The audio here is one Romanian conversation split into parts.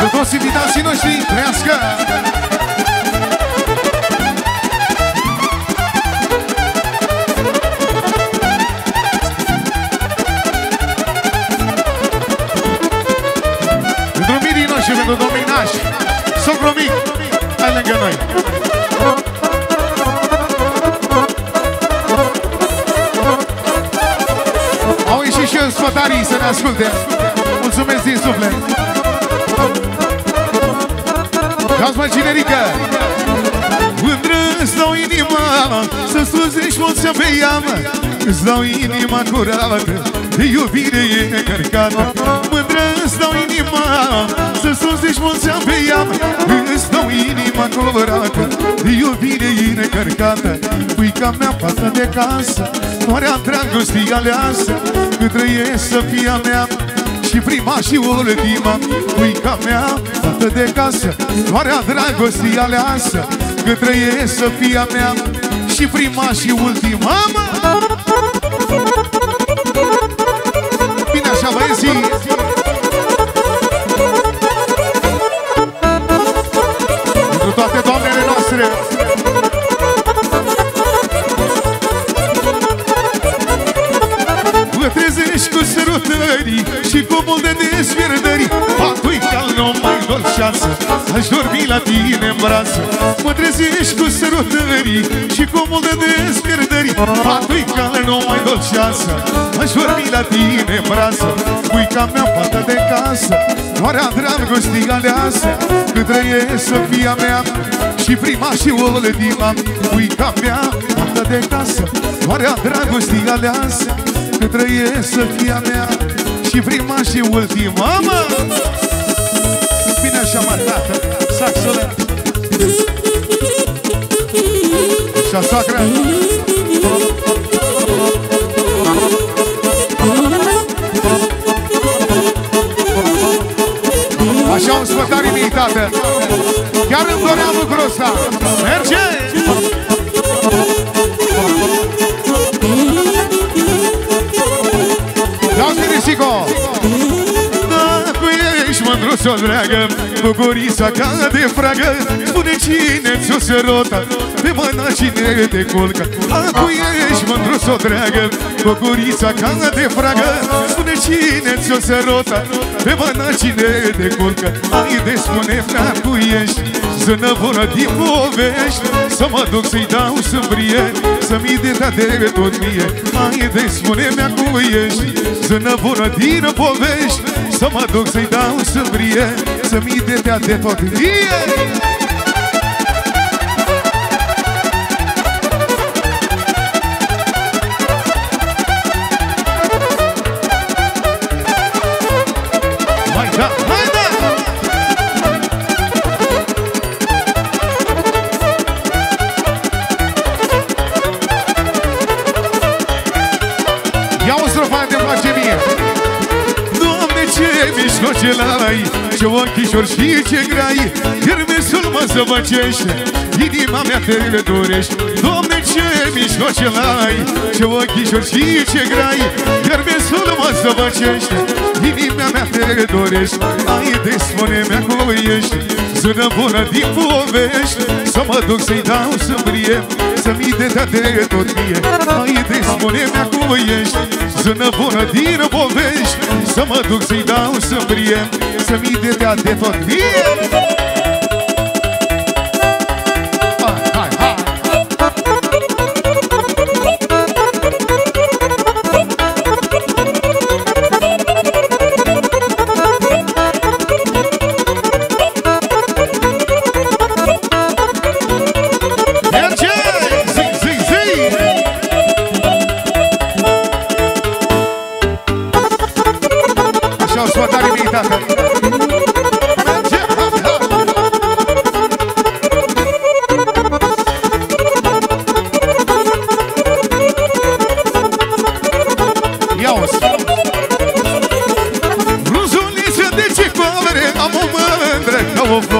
Bucuros invitații noștri, trească! Pentru mirii noștri, pentru domnii nași, socru mic, hai lângă noi! Și spătarii să ne asculte. Mulțumesc din suflet. Dați mă cinerică! Mândră îți dau inima Să sluzești mulți pe ea Îți dau inima curată De iubire e încărcată Mândră îți dau inima Să sluzești mulți pe ea Îți dau inima curată De iubire e încărcată Puica mea față de casă Doarea dragostii aleasă Cât trăiesc să fie a mea și prima și ultima Puica mea, fată de casă Doarea dragostii aleasă Că trăiesc să fie a mea Și prima și ultima mă! Și cu multe despierdări Patui ca nu mai dolceață Aș dormi la tine în brață. Mă trezești cu sărutării Și cu multe despierdări Patui ca nu mai dolceață Aș dormi la tine în brață. Puica mea fată de casă Doarea dragostii aleasă? Cât trăiesc să fie a mea Și prima și ultima Puica mea fată de casă Doarea dragostii aleasă? Că trăiesc să fie a mea Și prima și ultima, mă! Bine așa, mă, tată, saxul Așa, soacră Așa un spătare mie, tată Chiar îmi doream lucrul ăsta Merge! Sigo Dacă ești mândruț-o dragă Bucurița ca de fragă. Spune cine ți-o sărotă Pe mâna cine te culcă. Dacă ești mândruț-o dragă Bucurița ca de fragă. Spune cine ți-o sărotă Pe mâna cine te culcă Hai de spune cu ești. Zână bună din povești Să mă duc să-i dau sâmbrie Să-mi de de tot mie. Hai de spune cu ești. Zână bună din povești Să mă duc să-i dau sâmbrie Să-mi de de tot mie Ia o strofă de place mie? Doamne, ce mișcoce ai Ce ochișori și ce grai. Hermesul mă zăvăcește Inima mea te dorește Doamne, ce mișcoce ai Ce ochișori și ce grai. Hermesul mă zăvăcește Inima mea te dorește Ai de spune-mea cum ești. Zână bună din povești. Să mă duc să-i dau sâmbrie Să-mi de de tot mie. Hai de spune-mea cum ești. Zână bună din povești. Să mă duc să-i dau sâmbrie Să-mi de de tot mie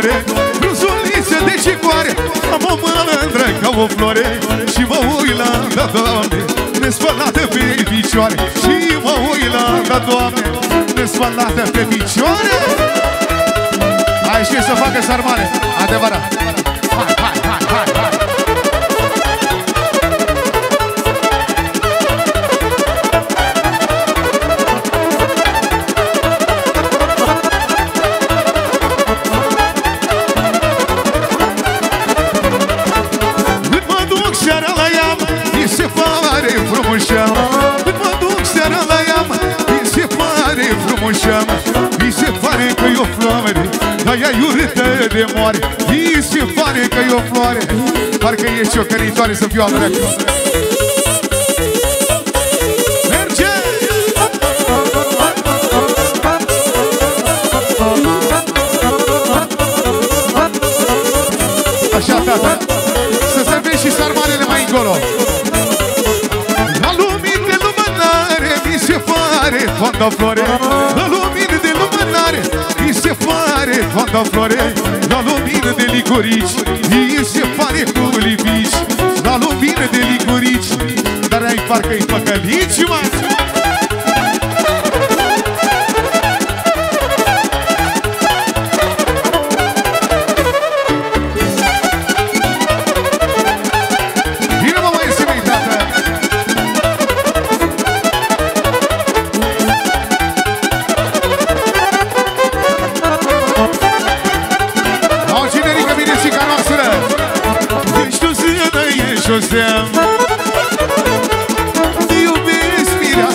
floare Brunzuliță de cicoare Am o mândră ca o floare Și mă uit la da, Doamne Nespălată pe picioare. Și mă uit la da, Doamne Nespălată pe picioare. Hai și să facă sarmale. Adevărat Iurite de moare Ii se pare că e o floare. Parcă ești o căritoare să fiu al pare Fonda flore La lumină de licorici Mi se pare cu lipici. La lumină de licorici Dar ai parcă-i păcălici, mă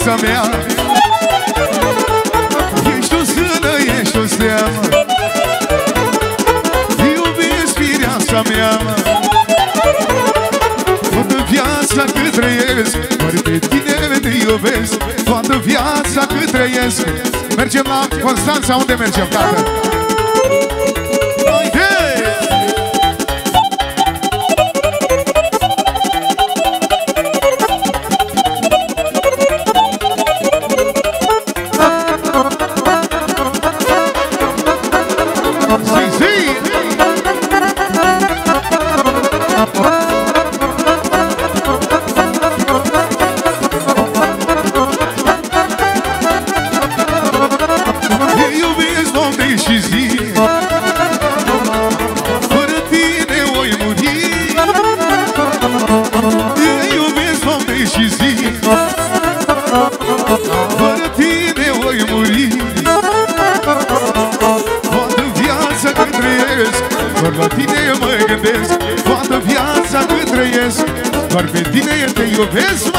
Iubesc mireasa mea. Ești o zână, ești o seamă Iubesc mireasa mea Toată viața cât trăiesc Doar pe tine te iubesc. Toată viața cât trăiesc Mergem la Constanța, unde mergem, tată? Tine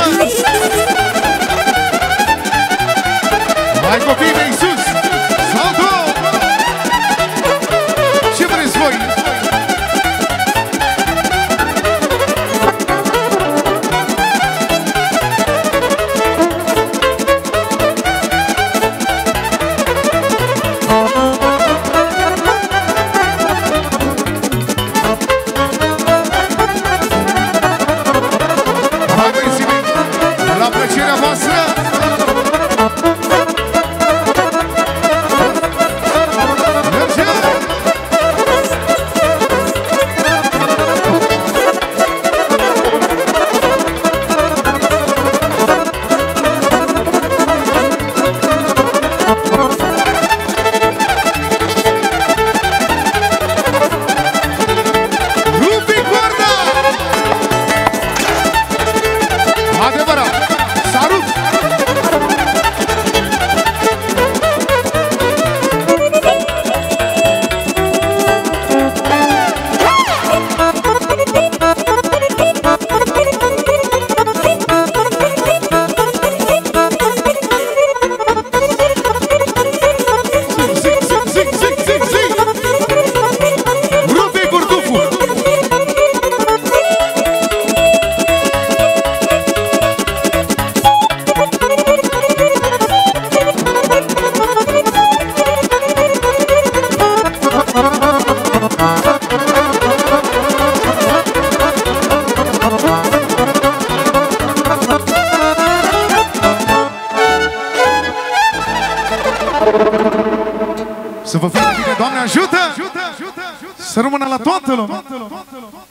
Adevărat! S-a Să vă fie bine, Doamne ajută! Să rămână la toată lumea!